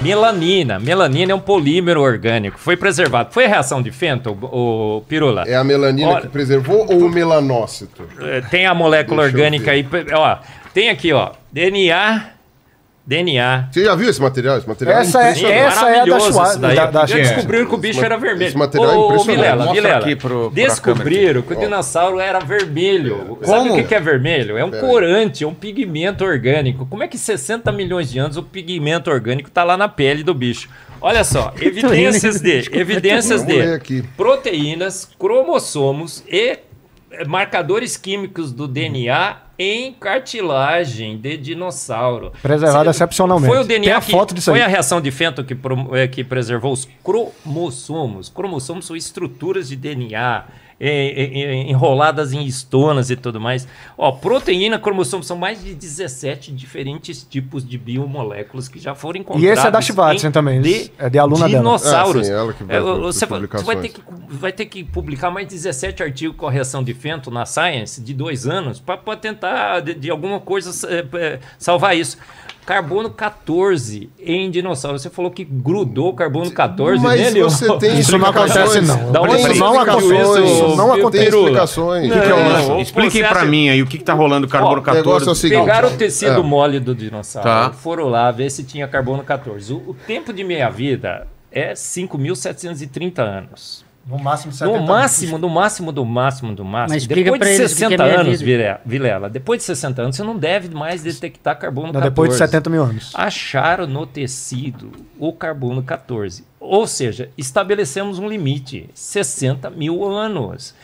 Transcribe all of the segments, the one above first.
Melanina. Melanina é um polímero orgânico. Foi preservado. Foi a reação de Fenton, o, Pirula? É a melanina Olha- que preservou ou o melanócito? Eh, Tem a molécula Deixa orgânica aí. Ó, tem aqui, ó. DNA. DNA. Você já viu esse material? Esse material Essa é- impressionante. essa é a da maravilhoso Schwa- isso daí. da- da Já Schwa- descobriram que o bicho Esse era vermelho. esse material é Ô, impressionante. Vilela, Mostra Vilela, aqui pro- descobriram que o dinossauro era vermelho. Sabe o que que é vermelho? É um corante, é um pigmento orgânico. Como é que 60 milhões de anos o pigmento orgânico tá lá na pele do bicho? Olha só, evidências de, evidências Vamos ler de proteínas, cromossomos e marcadores químicos do DNA em cartilagem de dinossauro. Preservado Se- excepcionalmente. Foi o DNA Tem a que, foto disso foi aí. a reação de Fenton que, eh, que preservou os cromossomos. Cromossomos são estruturas de DNA enroladas em estonas e tudo mais. Ó, proteína, cromossomos são mais de 17 diferentes tipos de biomoléculas que já foram encontradas. E esse é da em também, De é de aluna dela. dinossauros. Ah, É, você, vai- você vai, ter que, vai ter que publicar mais 17 artigos com correção de Fenton na Science de dois anos para tentar, de, de alguma coisa, eh, salvar isso. Carbono 14 em dinossauro. Você falou que grudou carbono 14 Mas nele? você tem Isso não acontece, não. Da onde Tem você não viu não Pirula? acontece. Explicações. O que, que é o Não, ou Expliquem pra acha- mim aí o que, que tá rolando do carbono Ó, o negócio é o 14. seguinte. Pegaram o tecido É. mole do dinossauro, Tá. foram lá ver se tinha carbono 14. O, o tempo de meia-vida é 5.730 anos. No máximo No máximo, no máximo, do máximo, do máximo. Mas depois de eles o que que é 60 meia anos, vida. Vilela, depois de 60 anos, você não deve mais detectar carbono Não, 14. depois de 70 mil anos. Acharam no tecido o carbono 14. Ou seja, estabelecemos um limite: 60 mil anos.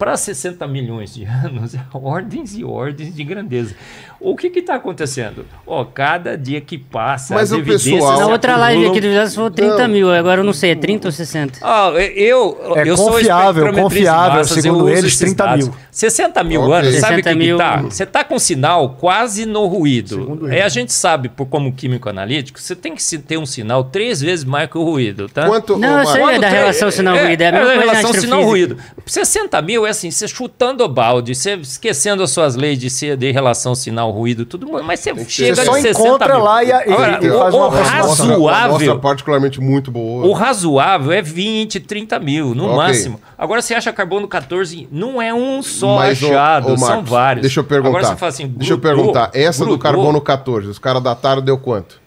Para 60 milhões de anos, é ordens e ordens de grandeza. O que está acontecendo? Ó, cada dia que passa, Mas as o evidências pessoal- Na outra live acumulam. aqui do Vilas falou 30 mil, agora eu não sei, é 30 ou 60? Ah, eu, É eu sou confiável, de confiável, massas, segundo eles, esses 30 dados. mil. 60 mil Ok. anos, sabe o que 60 que mil. tá? Você tá com sinal quase no ruído. É, a gente sabe, por como químico analítico, você tem que ter um sinal três vezes mais que o ruído, tá? Quanto, Não, eu sei, Marcos, é da tre- relação sinal-ruído, é a mesma a coisa na relação sinal-ruído. 60 mil é assim, você chutando o balde, você esquecendo as suas leis de, de relação sinal-ruído, tudo, mas você chega Você de só 60 encontra mil. lá e, e- Agora, e o- o razoável- amostra particularmente muito boa. O razoável é 20, 30 mil, no Ok. máximo. Agora você acha carbono 14, não é um só Mas, ô- achado, ô, são Marcos, vários. Deixa eu perguntar. Agora você fala assim, deixa eu grudou, perguntar. Essa do grudou. carbono 14, os caras dataram deu quanto?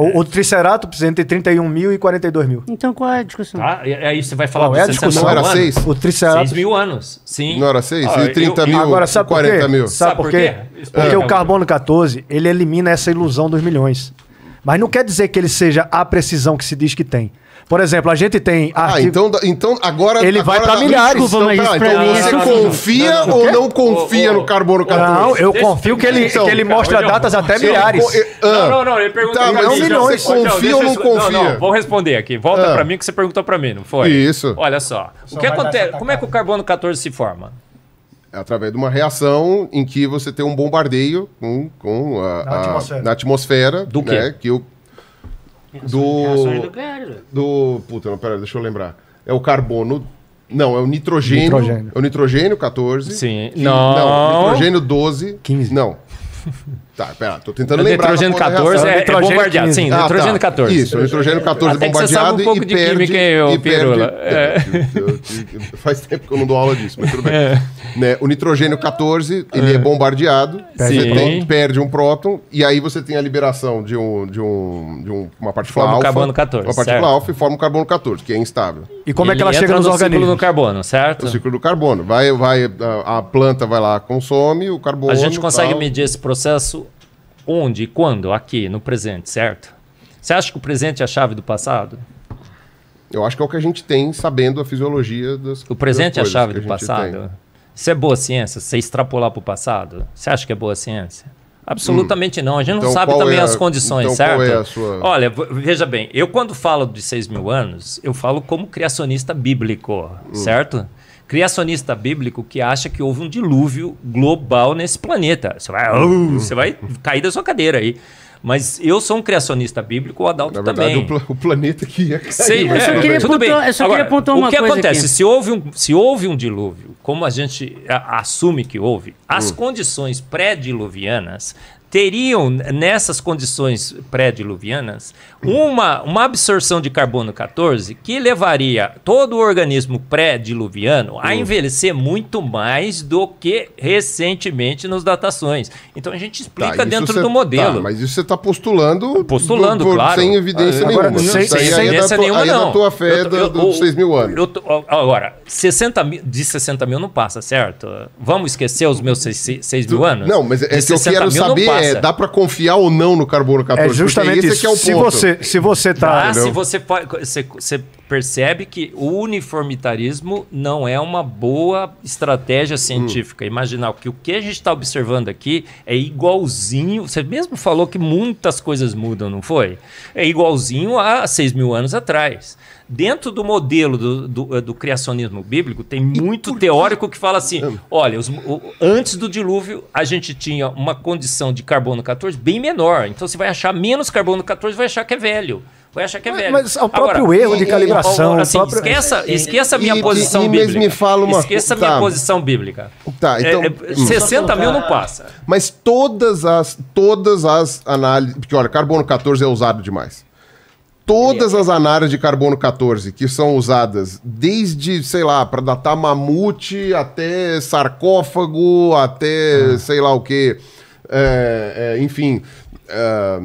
O, o Triceratops entre 31 mil e 42 mil. Então qual é a discussão? Tá? E aí você vai falar Qual dos é a 60 discussão? Não era anos? seis? O 6 Triceratops. mil anos, sim. Não era 6? Ah, e 30 eu- mil, Agora, sabe por 40 quê? mil. Sabe por quê? Explica. Porque É. o carbono 14, ele elimina essa ilusão dos milhões. Mas não quer dizer que ele seja a precisão que se diz que tem. Por exemplo, a gente tem Ah, arquivo- então, então agora. Ele vai agora- pra milhares. Então, Desculpa, mas pra então mim é você confia Não, ou não confia Ô, ô, no carbono 14? Não, eu confio que ele, Então, que ele cara, mostra olha, datas até milhares. ah, Não, não, não, ele perguntou Tá, pra mim. milhões, Não, confia ou não confia? Não, não, vou responder aqui. Volta Ah. pra mim que você perguntou pra mim, não foi? Isso. Olha só. O que vai acontece? Como é que o carbono 14 se forma? É através de uma reação em que você tem um bombardeio com, com a, Na a- atmosfera. na atmosfera. Do quê? né, que o, do, Reações nucleares. velho. do. Puta, não, pera, deixa eu lembrar. É o carbono. Não, é o nitrogênio. Nitrogênio. É o nitrogênio 14. Sim. que- Não. nitrogênio 12. 15. Não. Tá, pera, tô tentando O lembrar. nitrogênio da porra da 14 reação. é, é bombardeado. 15. Sim, Ah, nitrogênio tá. 14. Isso, o nitrogênio 14 Até é que você bombardeado sabe um pouco e de perde, química, hein, ô e perde-. É, eu- eu- eu- faz tempo que eu não dou aula disso, mas tudo bem. Né, o nitrogênio 14, ele é, bombardeado, você tem- perde um próton, e aí você tem a liberação de, um, de, um, de um- uma partícula Forma alfa. carbono 14, Uma partícula certo. alfa e forma o carbono 14, que é instável. E como é que Ele ela chega nos no ciclo organismos? do carbono, certo? O ciclo do carbono. Vai, vai, a, a planta vai lá, consome o carbono. A gente consegue tal. medir esse processo onde e quando? Aqui, no presente, certo? Você acha que o presente é a chave do passado? Eu acho que é o que a gente tem sabendo a fisiologia das O presente é a das chave do a passado? tem. Isso é boa ciência? Você extrapolar para o passado? Você acha que é boa ciência? Absolutamente não. A gente Então não sabe também é a- as condições, então certo? qual é a sua- Olha, veja bem, eu quando falo de 6 mil anos, eu falo como criacionista bíblico, Hum. certo? Criacionista bíblico que acha que houve um dilúvio global nesse planeta. Você vai, Hum. "Oh", você vai cair da sua cadeira aí. Mas eu sou um criacionista bíblico, o Adalto Na verdade, também. o, pla- o planeta que ia cair. Sei, mas é, só tudo queria bem. tudo bem. pontuar- eu só Agora, queria pontuar o uma que coisa acontece? aqui. Se houve, um, se houve um dilúvio, como a gente a- assume que houve, Hum. as condições pré-diluvianas teriam, nessas condições pré-diluvianas, uma, uma absorção de carbono 14 que levaria todo o organismo pré-diluviano a envelhecer muito mais do que recentemente nas datações. Então a gente explica Tá, dentro você- do modelo. tá, mas isso você está postulando. Postulando, por- claro. Sem evidência Agora, nenhuma. sem- sem é evidência tua- nenhuma, aí é não. da tua fé Eu do- eu- dos 6 mil anos. eu agora, 60 mil, de 60 mil não passa, certo? Vamos esquecer os meus 6, mil anos? Não, mas é que eu 60 quero saber é, dá para confiar ou não no carbono 14? É justamente esse isso. é que é o se, ponto. você, se você tá. Ah, se você, pode- você, você percebe que o uniformitarismo não é uma boa estratégia científica. Imaginar que o que a gente está observando aqui é igualzinho. Você mesmo falou que muitas coisas mudam, não foi? É igualzinho a 6 mil anos atrás. Dentro do modelo do, do, do criacionismo bíblico, tem muito teórico que fala assim: olha, os- o- antes do dilúvio, a gente tinha uma condição de carbono 14 bem menor. Então você vai achar menos carbono 14 vai achar que é velho. Vai achar que é Mas- velho. mas o próprio erro de calibração, assim, próprio- esqueça, esqueça a minha E- posição e- bíblica. me fala uma- esqueça a tá. minha posição bíblica. Tá, então- É, é, 60 mil não passa. Mas todas as, todas as análises. Porque, olha, carbono 14 é usado demais. Todas as análises de carbono 14 que são usadas, desde, sei lá, para datar mamute até sarcófago, até sei lá o que, enfim, é,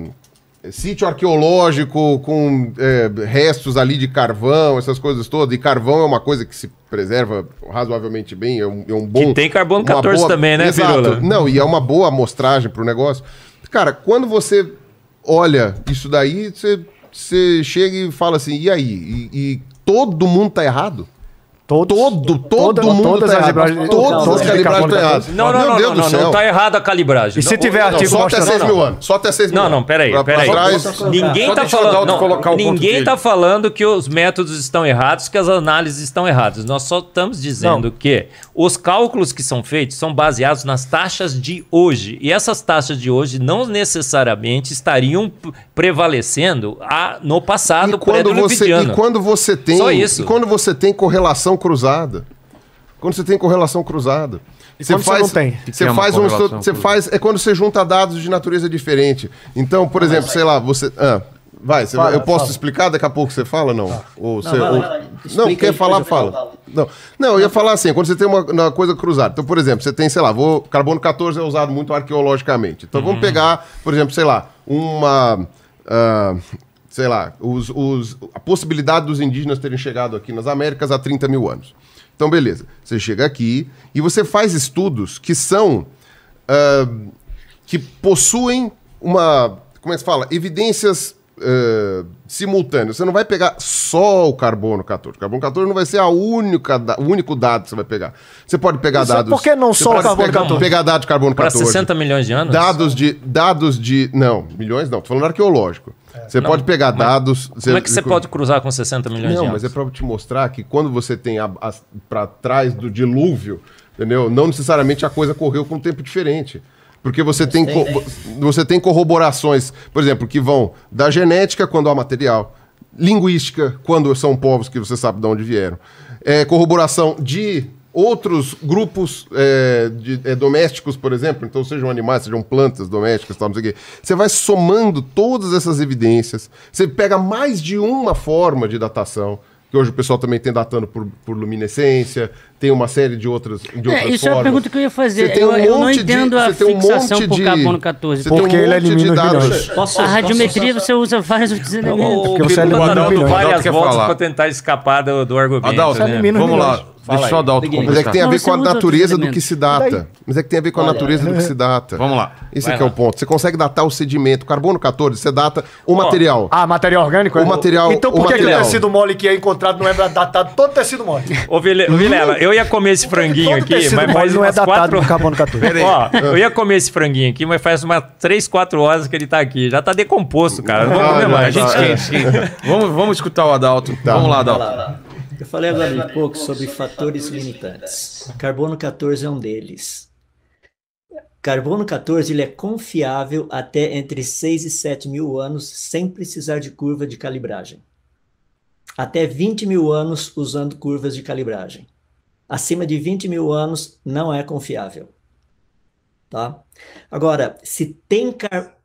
sítio arqueológico com é, restos ali de carvão, essas coisas todas. E carvão é uma coisa que se preserva razoavelmente bem, é um, é um bom. Que tem carbono uma 14 também, né, Exato. Pirula? Não, e é uma boa amostragem para o negócio. Cara, quando você olha isso daí, você, você chega e fala assim, e aí? E, e todo mundo tá errado? Todos, Todo, todo toda- mundo todas tá as Todas todas as calibragens carbono estão erradas. Não, não, não, não, não, tá errada a calibragem. E se tiver artigo Só até mostrando- 6 não, mil anos. Só até 6 mil Não, anos. não, peraí, peraí. Ninguém tá falando, não, ninguém tá falando que os métodos estão errados, que as análises estão erradas. Nós só estamos dizendo que os cálculos que são feitos são baseados nas taxas de hoje. E essas taxas de hoje não necessariamente estariam prevalecendo a- no passado E quando, você, e quando você tem. E quando você tem correlação cruzada. Quando você tem correlação cruzada. quando você não tem? Você é faz um correlação estudo. Você faz. É quando você junta dados de natureza diferente. Então, por exemplo, sei lá, você. ah, vai, você Fala, vai- eu posso fala. explicar daqui a pouco você fala, não? Ou você, vai lá, ou- vai não, quer falar, fala. Não, não, eu ia falar assim, quando você tem uma, uma coisa cruzada. Então, por exemplo, você tem, sei lá, vou, carbono 14 é usado muito arqueologicamente. Então, vamos pegar, por exemplo, sei lá, uma. ah, sei lá, os, os- a possibilidade dos indígenas terem chegado aqui nas Américas há 30 mil anos. Então, beleza. Você chega aqui e você faz estudos que são. ah, que possuem uma. Como é que se fala? Evidências eh, simultâneas. Você não vai pegar só o carbono 14. O carbono 14 não vai ser a única, da- o único dado que você vai pegar. Você pode pegar Isso é dados. por que não só o carbono pegar, 14? Pegar dados de carbono Para 14. 60 milhões de anos? Dados de. Dados de. Não, milhões não, tô falando arqueológico. Você pode pegar dados. Como é que você pode cruzar com 60 milhões Não, de mas anos? é pra te mostrar que quando você tem a, para trás do dilúvio, entendeu? Não necessariamente a coisa correu com um tempo diferente. Porque você tem, tem, co- você tem corroborações, por exemplo, que vão da genética quando há material, linguística quando são povos que você sabe de onde vieram, é, corroboração de outros grupos é, de- é, domésticos, por exemplo, então sejam animais, sejam plantas domésticas, tal, não sei o quê. Você vai somando todas essas evidências, você pega mais de uma forma de datação, que hoje o pessoal também tem datando por, por luminescência, tem uma série de outras, de outras É, isso é formas. uma pergunta que eu ia fazer. Você tem Eu, um eu não monte de- entendo a um fixação monte por de- carbono 14. Você tem Porque um ele monte de elimina os dados. Posso, A posso radiometria só- você usa vários outros elementos. O Porque você elimina várias voltas para tentar escapar do, do argumento. Adalto, né? vamos lá. Fala Deixa o aí. Adalto Liguei. Mas é que tem a Não, ver você com a natureza do que se data. Mas é que tem a ver com a Olha, natureza do que se data. Vamos lá. Esse Vai é é lá. o ponto. Você consegue datar o sedimento. Carbono 14, você data o material. Ah, material orgânico? O é? material- Então o por que, que o material. tecido mole que é encontrado não é datado? Todo tecido mole. Ô, Vile- Vilela, eu ia comer esse franguinho Todo aqui, tecido mas mole faz não é umas datado quatro... com carbono 14. Ó, eu ia comer esse franguinho aqui, mas faz umas 3, 4 horas que ele tá aqui. Já tá decomposto, cara. Não vou Ah, comer já, mais. já. Gente. Vamos, vamos escutar o Adalto. Vamos lá, Adalto. Eu falei agora de pouco sobre fatores limitantes. Carbono 14 é um deles. Carbono 14 ele é confiável até entre 6 e 7 mil anos sem precisar de curva de calibragem. Até 20 mil anos usando curvas de calibragem. Acima de 20 mil anos não é confiável. tá? Agora, se tem car...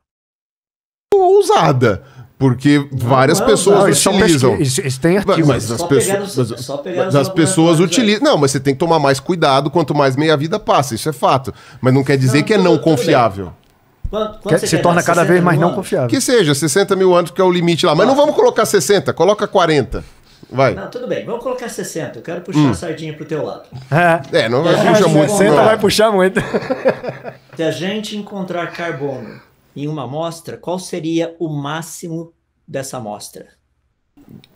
Ousada. Porque várias não, pessoas Não, isso, são utilizam. isso, isso tem Mas, artigo. mas as Só pegar pessoas, os- mas- só pegar mas as pessoas utilizam. Não, mas você tem que tomar mais cuidado quanto mais meia vida passa. Isso é fato. Mas não quer dizer Não, que é não confiável. Quanto, quanto Que você se torna cada 60 vez mais não confiável. Que seja, 60 mil anos que é o limite lá. Mas não vamos colocar 60, coloca 40. Vai. Não, tudo bem, vamos colocar 60. Eu quero puxar a sardinha pro teu lado. É. É, não É, puxa mas muito. 60 não. vai puxar muito. Se a gente encontrar carbono em uma amostra, qual seria o máximo dessa amostra?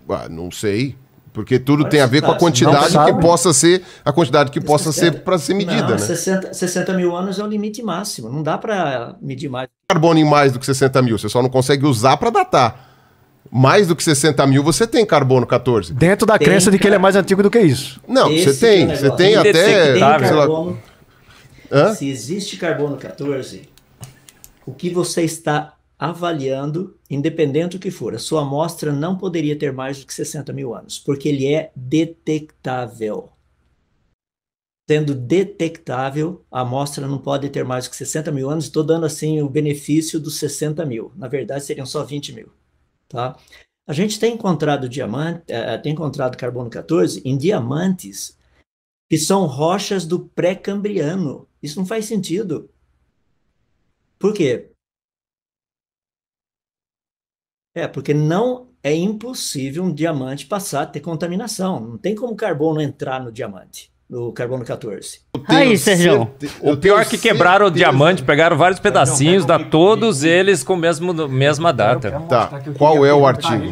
Ah, não sei. Porque tudo Olha tem a ver com a quantidade que possa ser, a quantidade que possa ser para ser medida, Não, né? 60, 60 mil anos é o limite máximo. Não dá para medir mais. Carbono em mais do que 60 mil, você só não consegue usar para datar. Mais do que 60 mil, você tem carbono 14. Dentro da Tem, crença de que ele é mais antigo do que isso. Não, Esse você tem, que é você tem até, lá, carbono, Hã? se existe carbono 14, o que você está avaliando, independente do que for, a sua amostra não poderia ter mais do que 60 mil anos, porque ele é detectável. Sendo detectável, a amostra não pode ter mais do que 60 mil anos. Estou dando assim o benefício dos 60 mil. Na verdade, seriam só 20 mil. Tá? A gente tem encontrado diamante, eh, tem encontrado carbono 14 em diamantes que são rochas do pré-cambriano. Isso não faz sentido. Por quê? É, porque não é impossível um diamante passar a ter contaminação. Não tem como carbono entrar no diamante, no carbono 14. Aí, Sérgio. O pior é que quebraram o diamante, pegaram vários pedacinhos, dá todos eles com a mesmo, mesma data. Tá, qual é o artigo?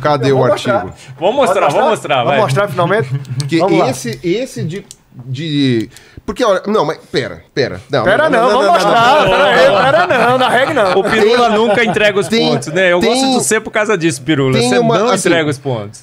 Cadê o artigo? Vvamos mostrar, vamos mostrar, Vamos vai. mostrar finalmente? Porque esse, esse de, de. Porque, olha, não, mas pera, pera. Não, Pera não, vamos mostrar. Pera pera não, na regra não. O Pirula nunca entrega os Tem- pontos, né? Eu tem- gosto de você por causa disso, Pirula. tem Você uma- não assim- entrega os pontos.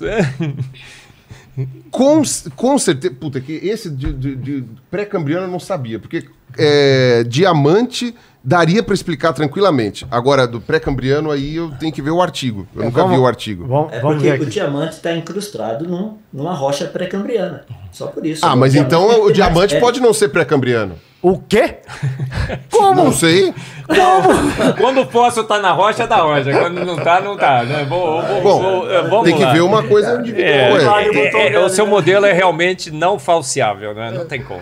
Com, com certeza. Puta, que esse de, de- de pré-cambriano eu não sabia. Porque é, diamante daria pra explicar tranquilamente. Agora, do pré-cambriano, aí eu tenho que ver o artigo. Eu nunca vamos- vi o artigo. Vamos, É vamos porque ver o diamante está incrustado num- numa rocha pré-cambriana. Só por isso. Ah, mas diamante então o mais diamante pele. pode não ser pré-cambriano. O quê? Não sei. Quando o fóssil tá na rocha, é da rocha. Quando não tá, não tá. Né? Vou, vou- Bom, vou- vamos tem que lá. ver uma coisa individual. É, é. é, é, o seu modelo é realmente não falseável, né? Não tem como.